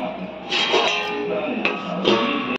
Schlappen.